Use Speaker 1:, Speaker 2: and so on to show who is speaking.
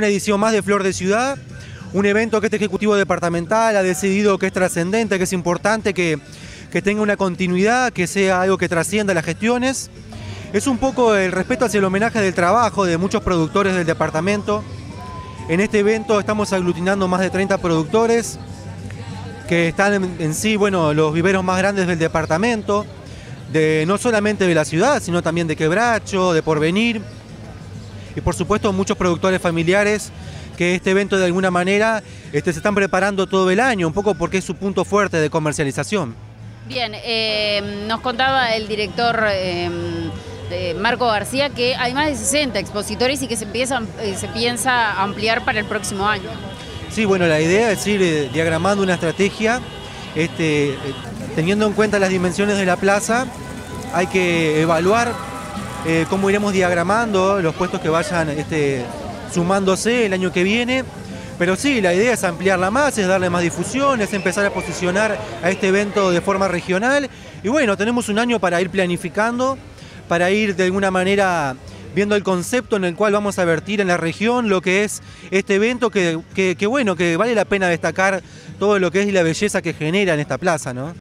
Speaker 1: Una edición más de Flor de Ciudad, un evento que este Ejecutivo Departamental ha decidido que es trascendente, que es importante, que, que tenga una continuidad, que sea algo que trascienda las gestiones. Es un poco el respeto hacia el homenaje del trabajo de muchos productores del departamento. En este evento estamos aglutinando más de 30 productores que están en, sí, bueno, los viveros más grandes del departamento, de, no solamente de la ciudad, sino también de Quebracho, de Porvenir, y por supuesto muchos productores familiares que este evento de alguna manera este, se están preparando todo el año, un poco porque es su punto fuerte de comercialización.
Speaker 2: Bien, eh, nos contaba el director eh, de Marco García que hay más de 60 expositores y que se, empieza, eh, se piensa ampliar para el próximo año.
Speaker 1: Sí, bueno, la idea es ir eh, diagramando una estrategia, este, eh, teniendo en cuenta las dimensiones de la plaza, hay que evaluar eh, cómo iremos diagramando los puestos que vayan este, sumándose el año que viene. Pero sí, la idea es ampliarla más, es darle más difusión, es empezar a posicionar a este evento de forma regional. Y bueno, tenemos un año para ir planificando, para ir de alguna manera viendo el concepto en el cual vamos a vertir en la región lo que es este evento, que, bueno, que vale la pena destacar todo lo que es y la belleza que genera en esta plaza, ¿no?